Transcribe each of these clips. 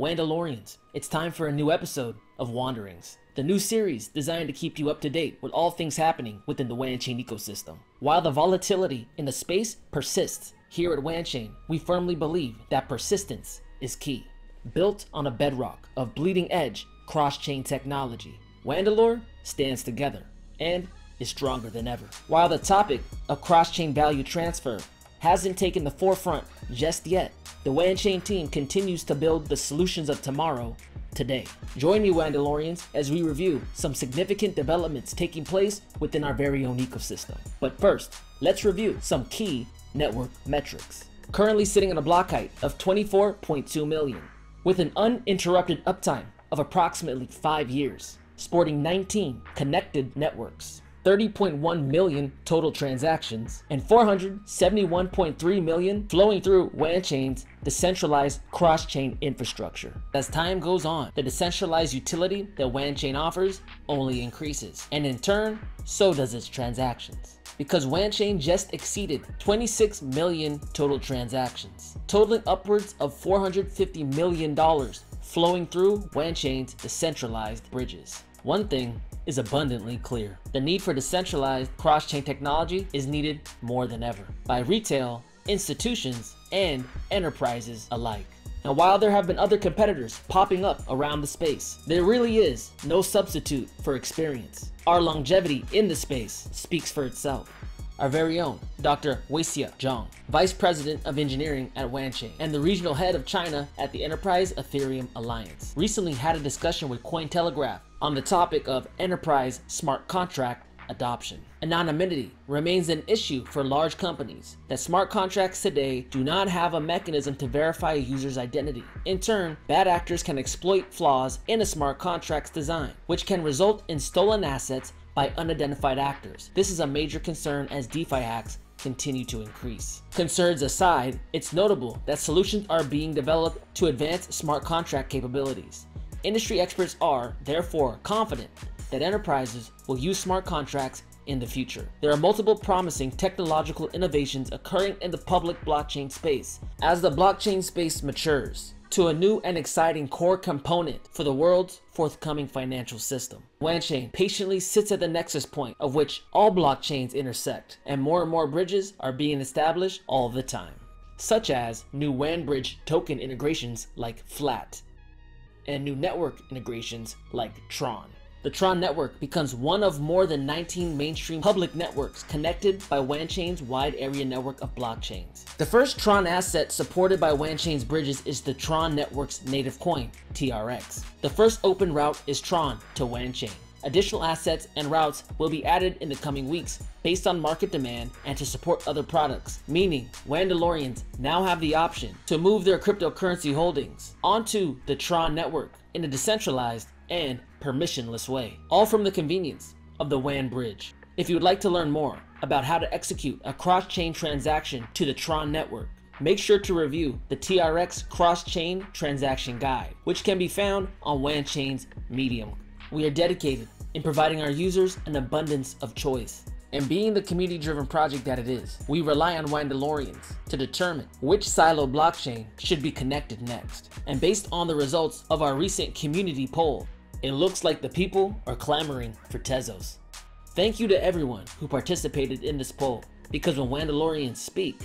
Wandalorians, it's time for a new episode of Wanderings, the new series designed to keep you up to date with all things happening within the Wanchain ecosystem. While the volatility in the space persists, here at Wanchain, we firmly believe that persistence is key. Built on a bedrock of bleeding edge cross-chain technology, Wandalore stands together and is stronger than ever. While the topic of cross-chain value transfer hasn't taken the forefront just yet, the Wanchain team continues to build the solutions of tomorrow today. Join me, Wandalorians, as we review some significant developments taking place within our very own ecosystem. But first, let's review some key network metrics. Currently sitting on a block height of 24.2 million, with an uninterrupted uptime of approximately 5 years, sporting 19 connected networks. 30.1 million total transactions, and 471.3 million flowing through Wanchain's decentralized cross-chain infrastructure. As time goes on, the decentralized utility that Wanchain offers only increases, and in turn, so does its transactions. Because Wanchain just exceeded 26 million total transactions, totaling upwards of $450 million flowing through Wanchain's decentralized bridges. One thing is abundantly clear. The need for decentralized cross-chain technology is needed more than ever by retail, institutions, and enterprises alike. Now while there have been other competitors popping up around the space, there really is no substitute for experience. Our longevity in the space speaks for itself our very own Dr. Weijia Zhang, Vice President of Engineering at Wanchain and the regional head of China at the Enterprise Ethereum Alliance, recently had a discussion with Cointelegraph on the topic of enterprise smart contract adoption. Anonymity remains an issue for large companies, that smart contracts today do not have a mechanism to verify a user's identity. In turn, bad actors can exploit flaws in a smart contract's design, which can result in stolen assets by unidentified actors. This is a major concern as DeFi hacks continue to increase. Concerns aside, it's notable that solutions are being developed to advance smart contract capabilities. Industry experts are, therefore, confident that enterprises will use smart contracts in the future. There are multiple promising technological innovations occurring in the public blockchain space. As the blockchain space matures, to a new and exciting core component for the world's forthcoming financial system. Wanchain patiently sits at the nexus point of which all blockchains intersect, and more and more bridges are being established all the time, such as new WanBridge token integrations like FLAT, and new network integrations like Tron. The Tron network becomes one of more than 19 mainstream public networks connected by Wanchain's wide area network of blockchains. The first Tron asset supported by Wanchain's bridges is the Tron network's native coin, TRX. The first open route is Tron to Wanchain. Additional assets and routes will be added in the coming weeks based on market demand and to support other products, meaning Wandalorians now have the option to move their cryptocurrency holdings onto the Tron network in a decentralized and permissionless way, all from the convenience of the WAN bridge. If you would like to learn more about how to execute a cross-chain transaction to the Tron network, make sure to review the TRX cross-chain transaction guide, which can be found on Wanchain's Medium. We are dedicated in providing our users an abundance of choice. And being the community-driven project that it is, we rely on Wandalorians to determine which silo blockchain should be connected next. And based on the results of our recent community poll, it looks like the people are clamoring for Tezos. Thank you to everyone who participated in this poll, because when Wandalorians speak,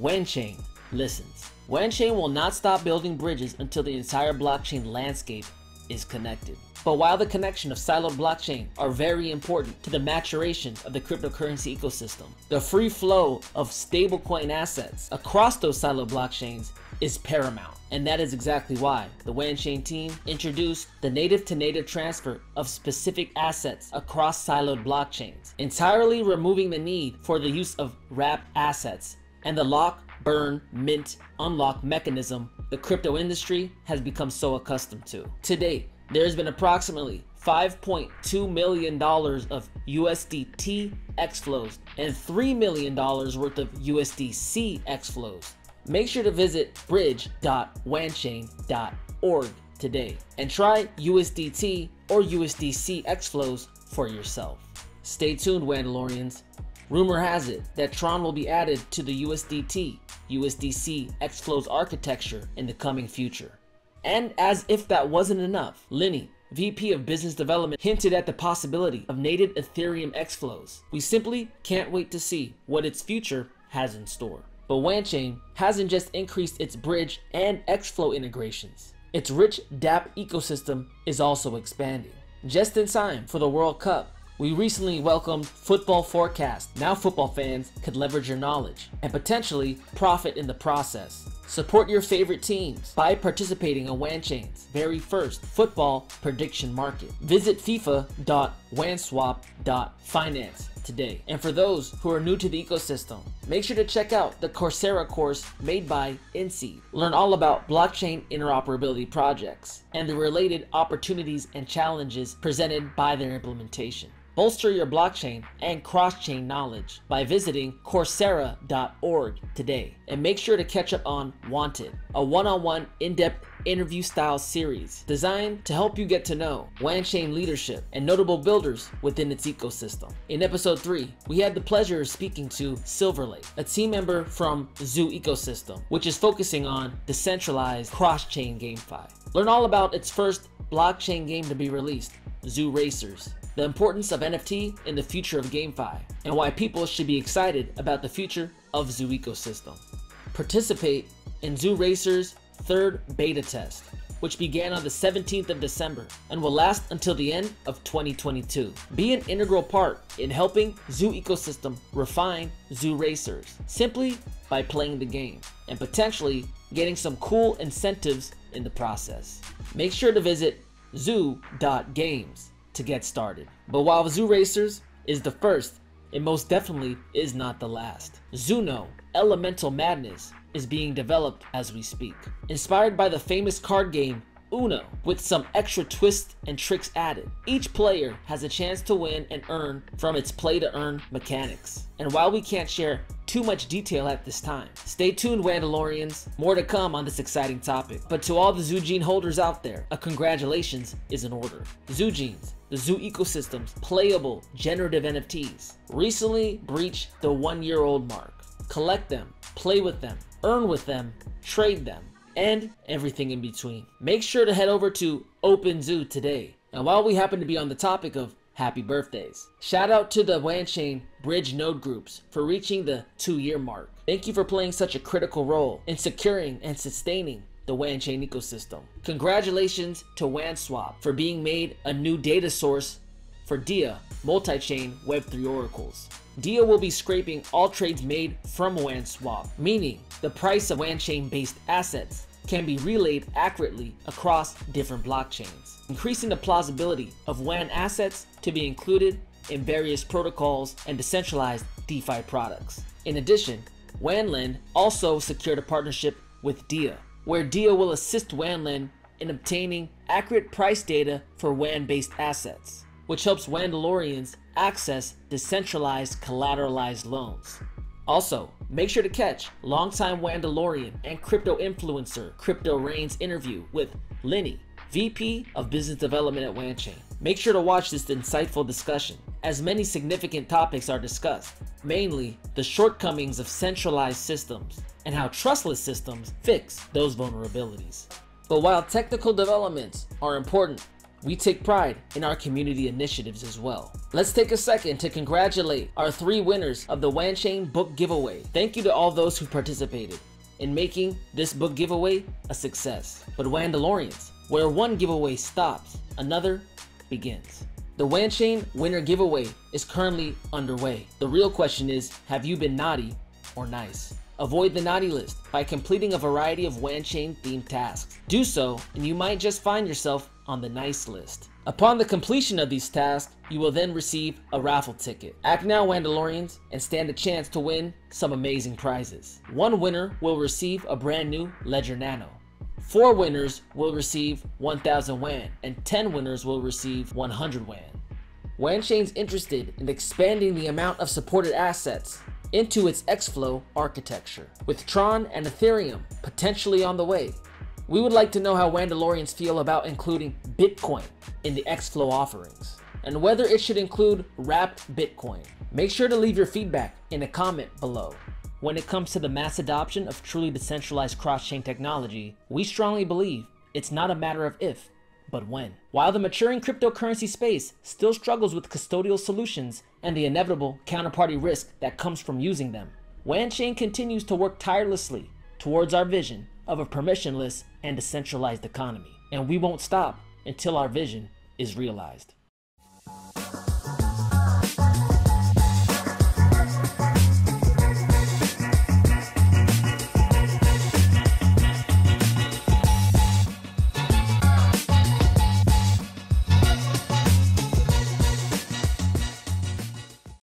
Wanchain listens. Wanchain will not stop building bridges until the entire blockchain landscape is connected. But while the connection of siloed blockchain are very important to the maturation of the cryptocurrency ecosystem, the free flow of stablecoin assets across those siloed blockchains is paramount. And that is exactly why the Wanchain team introduced the native to native transfer of specific assets across siloed blockchains, entirely removing the need for the use of wrapped assets and the lock, burn, mint, unlock mechanism the crypto industry has become so accustomed to. To date, there's been approximately $5.2 million of USDT X flows and $3 million worth of USDC X flows. Make sure to visit bridge.wanchain.org today and try USDT or USDC X flows for yourself. Stay tuned, Wandalorians. Rumor has it that Tron will be added to the USDT, USDC X flows architecture in the coming future. And as if that wasn't enough, Linny, VP of Business Development, hinted at the possibility of native Ethereum Xflows. We simply can't wait to see what its future has in store. But WANchain hasn't just increased its bridge and Xflow integrations. Its rich dApp ecosystem is also expanding. Just in time for the World Cup, we recently welcomed Football Forecast. Now football fans could leverage your knowledge and potentially profit in the process. Support your favorite teams by participating in WANchain's very first football prediction market. Visit fifa.wanswap.finance today. And for those who are new to the ecosystem, make sure to check out the Coursera course made by INSEAD. Learn all about blockchain interoperability projects and the related opportunities and challenges presented by their implementation. Bolster your blockchain and cross-chain knowledge by visiting Coursera.org today. And make sure to catch up on Wanted, a one-on-one in-depth interview style series designed to help you get to know WANchain leadership and notable builders within its ecosystem. In episode 3, we had the pleasure of speaking to Silverlake, a team member from Zoo Ecosystem, which is focusing on decentralized cross-chain GameFi. Learn all about its first blockchain game to be released, Zoo Racers, the importance of NFT in the future of GameFi, and why people should be excited about the future of Zoo ecosystem. Participate in Zoo Racer's third beta test, which began on the 17th of December and will last until the end of 2022. Be an integral part in helping Zoo ecosystem refine Zoo Racers simply by playing the game and potentially getting some cool incentives in the process. Make sure to visit zoo.games to get started. But while Zoo Racers is the first, it most definitely is not the last. ZooNo Elemental Madness is being developed as we speak. Inspired by the famous card game Uno, with some extra twists and tricks added. Each player has a chance to win and earn from its play to earn mechanics. And while we can't share too much detail at this time, stay tuned Wandalorians, more to come on this exciting topic. But to all the Zoogene holders out there, a congratulations is in order. Zoogenes, the Zoo ecosystem's playable generative NFTs, recently breached the one year old mark. Collect them, play with them, earn with them, trade them, and everything in between. Make sure to head over to OpenZoo today. And while we happen to be on the topic of happy birthdays, shout out to the WANchain Bridge node groups for reaching the two year mark. Thank you for playing such a critical role in securing and sustaining the WANchain ecosystem. Congratulations to WANSwap for being made a new data source for DIA multi-chain Web3 oracles. DIA will be scraping all trades made from WANSwap, meaning the price of WANchain based assets can be relayed accurately across different blockchains, increasing the plausibility of WAN assets to be included in various protocols and decentralized DeFi products. In addition, WANLend also secured a partnership with DIA, where DIA will assist WANLend in obtaining accurate price data for WAN-based assets, which helps Wandalorians access decentralized collateralized loans. Also, make sure to catch longtime Wandalorian and crypto influencer Crypto Rain's interview with Linny, VP of Business Development at WANchain. Make sure to watch this insightful discussion, as many significant topics are discussed, mainly the shortcomings of centralized systems and how trustless systems fix those vulnerabilities. But while technical developments are important, we take pride in our community initiatives as well. Let's take a second to congratulate our three winners of the WANchain book giveaway. Thank you to all those who participated in making this book giveaway a success. But Wandalorians, where one giveaway stops, another begins. The WANchain Winter Giveaway is currently underway. The real question is, have you been naughty or nice? Avoid the naughty list by completing a variety of WANchain themed tasks. Do so, and you might just find yourself on the nice list. Upon the completion of these tasks, you will then receive a raffle ticket. Act now, Wandalorians, and stand a chance to win some amazing prizes. One winner will receive a brand new Ledger Nano. Four winners will receive 1000 WAN, and 10 winners will receive 100 WAN. WAN WANchain's interested in expanding the amount of supported assets into its Xflow architecture, with Tron and Ethereum potentially on the way. We would like to know how Wandalorians feel about including Bitcoin in the Xflow offerings and whether it should include wrapped Bitcoin. Make sure to leave your feedback in a comment below. When it comes to the mass adoption of truly decentralized cross-chain technology, we strongly believe it's not a matter of if, but when. While the maturing cryptocurrency space still struggles with custodial solutions and the inevitable counterparty risk that comes from using them, WanChain continues to work tirelessly towards our vision of a permissionless and decentralized economy. And we won't stop until our vision is realized.